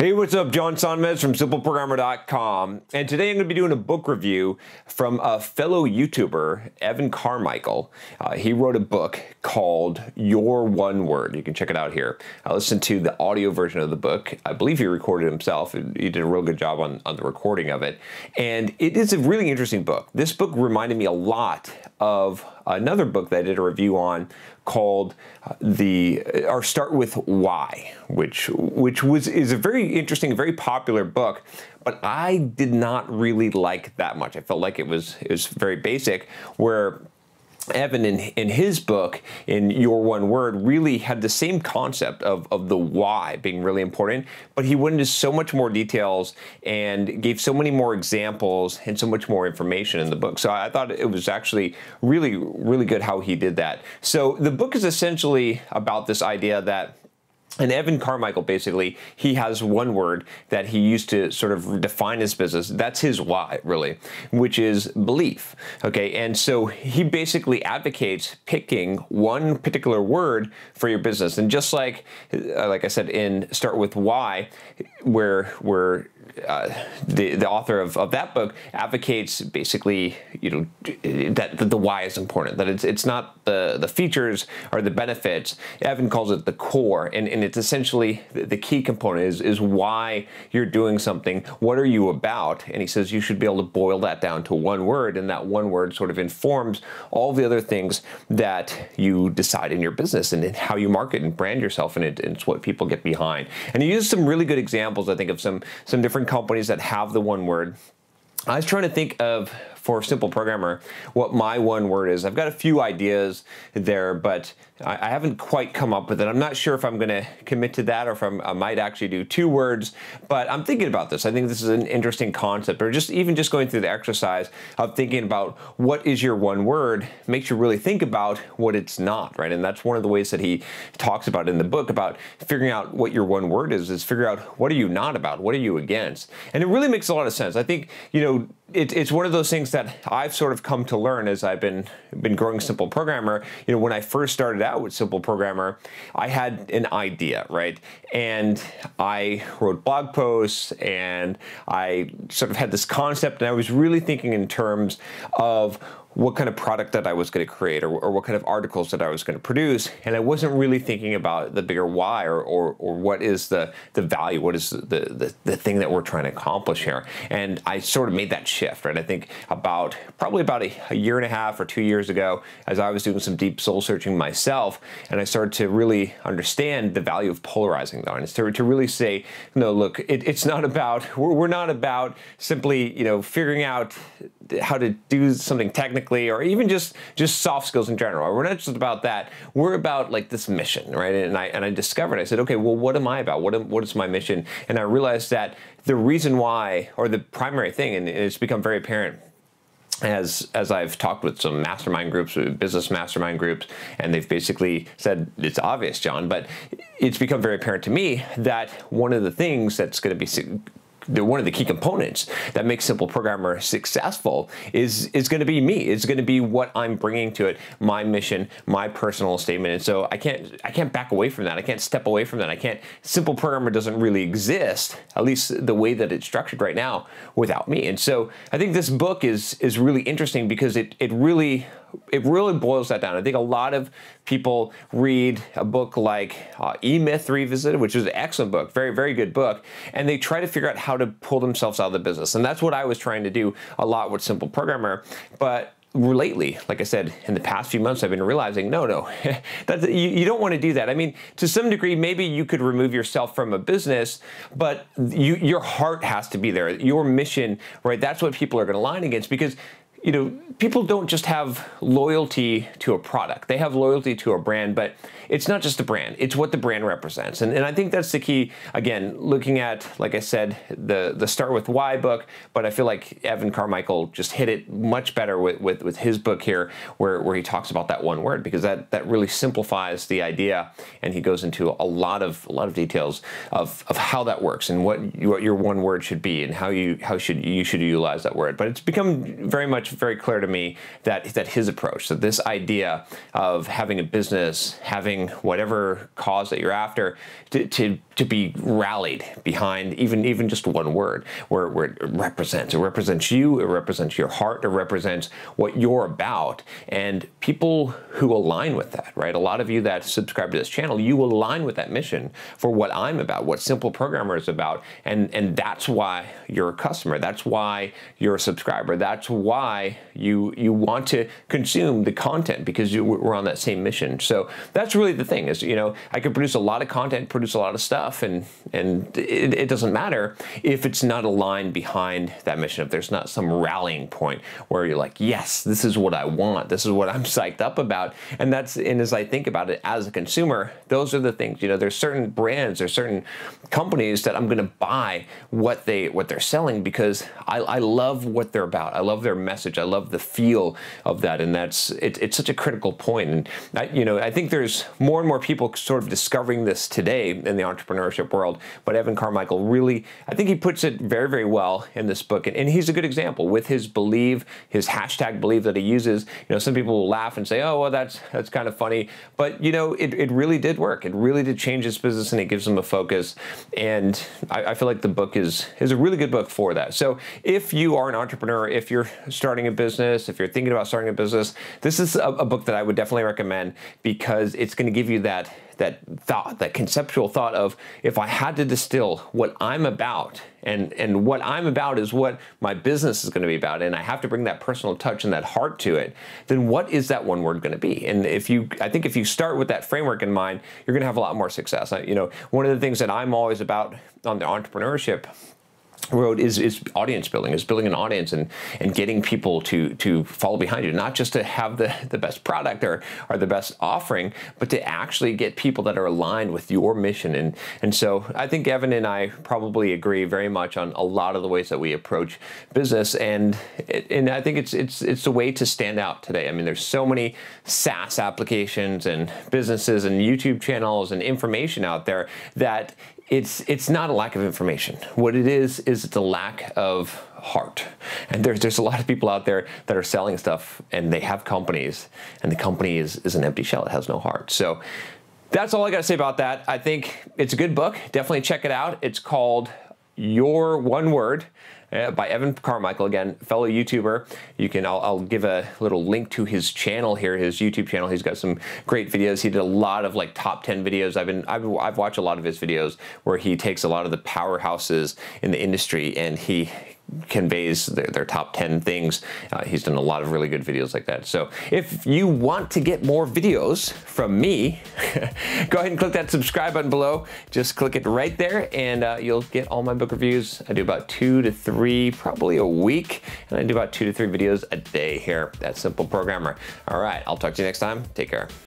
Hey, what's up? John Sonmez from SimpleProgrammer.com. And today I'm going to be doing a book review from a fellow YouTuber, Evan Carmichael. Uh, he wrote a book called Your One Word. You can check it out here. I listened to the audio version of the book. I believe he recorded himself. He did a real good job on, on the recording of it. And it is a really interesting book. This book reminded me a lot of another book that I did a review on called uh, the or start with why which which was is a very interesting very popular book but I did not really like that much. I felt like it was it was very basic where Evan, in, in his book, in Your One Word, really had the same concept of, of the why being really important, but he went into so much more details and gave so many more examples and so much more information in the book. So I thought it was actually really, really good how he did that. So the book is essentially about this idea that and Evan Carmichael, basically, he has one word that he used to sort of define his business. That's his why, really, which is belief. Okay, and so he basically advocates picking one particular word for your business. And just like, uh, like I said, in start with why, where where uh, the the author of, of that book advocates basically you know that, the why is important that it's it's not the the features or the benefits. Evan calls it the core and, and it's essentially the, the key component is is why you're doing something. What are you about? And he says you should be able to boil that down to one word and that one word sort of informs all the other things that you decide in your business and how you market and brand yourself and, it, and it's what people get behind. And he uses some really good examples I think of some some different companies that have the one word. I was trying to think of for Simple Programmer what my one word is. I've got a few ideas there, but I, I haven't quite come up with it. I'm not sure if I'm going to commit to that or if I'm, i might actually do two words, but I'm thinking about this. I think this is an interesting concept, or just even just going through the exercise of thinking about what is your one word makes you really think about what it's not, right? And that's one of the ways that he talks about in the book about figuring out what your one word is, is figure out what are you not about, what are you against, and it really makes a lot of sense. I think you know it, it's one of those things that I've sort of come to learn as I've been been growing Simple Programmer. You know, when I first started out with Simple Programmer, I had an idea, right? And I wrote blog posts and I sort of had this concept, and I was really thinking in terms of what kind of product that I was going to create or, or, what kind of articles that I was going to produce. And I wasn't really thinking about the bigger why or, or, or what is the, the value, what is the, the, the thing that we're trying to accomplish here. And I sort of made that shift, right? I think about probably about a, a year and a half or two years ago, as I was doing some deep soul searching myself, and I started to really understand the value of polarizing though. And to, to really say, no, look, it, it's not about, we're, we're not about simply, you know, figuring out how to do something technically or even just just soft skills in general. We're not just about that. We're about like this mission, right? And I and I discovered. I said, okay, well, what am I about? What am, what is my mission? And I realized that the reason why, or the primary thing, and it's become very apparent as as I've talked with some mastermind groups, uh, business mastermind groups, and they've basically said it's obvious, John, but it's become very apparent to me that one of the things that's going to be one of the key components that makes Simple Programmer successful is is going to be me. It's going to be what I'm bringing to it, my mission, my personal statement. And so I can't I can't back away from that. I can't step away from that. I can't. Simple Programmer doesn't really exist, at least the way that it's structured right now, without me. And so I think this book is is really interesting because it it really it really boils that down. I think a lot of people read a book like uh, E Myth Revisited, which is an excellent book, very, very good book, and they try to figure out how to pull themselves out of the business. And that's what I was trying to do a lot with Simple Programmer. But lately, like I said, in the past few months, I've been realizing, no, no, that you, you, don't want to do that. I mean, to some degree, maybe you could remove yourself from a business, but you, your heart has to be there. Your mission, right? That's what people are going to line against because you know, people don't just have loyalty to a product. They have loyalty to a brand, but it's not just a brand. It's what the brand represents. And, and I think that's the key, again, looking at, like I said, the, the Start With Why book, but I feel like Evan Carmichael just hit it much better with, with, with his book here, where, where he talks about that one word, because that, that really simplifies the idea. And he goes into a lot of, a lot of details of, of how that works and what, what your one word should be and how you, how should, you should utilize that word. But it's become very much very clear to me that that his approach, that this idea of having a business, having whatever cause that you're after, to, to, to be rallied behind even even just one word, where, where it represents. It represents you. It represents your heart. It represents what you're about, and people who align with that, right? A lot of you that subscribe to this channel, you align with that mission for what I'm about, what Simple Programmer is about, and and that's why you're a customer. That's why you're a subscriber. That's why you you want to consume the content because you, we're on that same mission. So that's really the thing is you know I could produce a lot of content, produce a lot of stuff, and and it, it doesn't matter if it's not aligned behind that mission. If there's not some rallying point where you're like, yes, this is what I want. This is what I'm psyched up about. And that's and as I think about it as a consumer, those are the things. You know, there's certain brands, there's certain companies that I'm going to buy what they what they're selling because I, I love what they're about. I love their message. I love the feel of that, and that's it, it's such a critical point. And I, you know, I think there's more and more people sort of discovering this today in the entrepreneurship world. But Evan Carmichael really, I think he puts it very very well in this book, and, and he's a good example with his believe, his hashtag believe that he uses. You know, some people will laugh and say, "Oh, well, that's that's kind of funny," but you know, it, it really did work. It really did change his business, and it gives him a focus. And I, I feel like the book is is a really good book for that. So if you are an entrepreneur, if you're starting a business, if you're thinking about starting a business, this is a, a book that I would definitely recommend because it's going to give you that that thought, that conceptual thought of if I had to distill what I'm about, and and what I'm about is what my business is going to be about, and I have to bring that personal touch and that heart to it, then what is that one word going to be? And if you, I think if you start with that framework in mind, you're going to have a lot more success. You know, one of the things that I'm always about on the entrepreneurship road is is audience building is building an audience and and getting people to to follow behind you not just to have the the best product or or the best offering but to actually get people that are aligned with your mission. And and so I think Evan and I probably agree very much on a lot of the ways that we approach business. And and I think it's it's it's a way to stand out today. I mean there's so many SaaS applications and businesses and YouTube channels and information out there that it's it's not a lack of information. What it is is it's a lack of heart. And there's there's a lot of people out there that are selling stuff and they have companies and the company is is an empty shell. It has no heart. So that's all I got to say about that. I think it's a good book. Definitely check it out. It's called Your One Word by Evan Carmichael, again, fellow YouTuber. You can, I'll, I'll, give a little link to his channel here, his YouTube channel. He's got some great videos. He did a lot of like top 10 videos. I've been, I've, I've watched a lot of his videos where he takes a lot of the powerhouses in the industry and he conveys their, their, top 10 things. Uh, he's done a lot of really good videos like that. So if you want to get more videos from me, go ahead and click that subscribe button below. Just click it right there and uh, you'll get all my book reviews. I do about two to three, probably a week, and I do about two to three videos a day here at Simple Programmer. All right, I'll talk to you next time. Take care.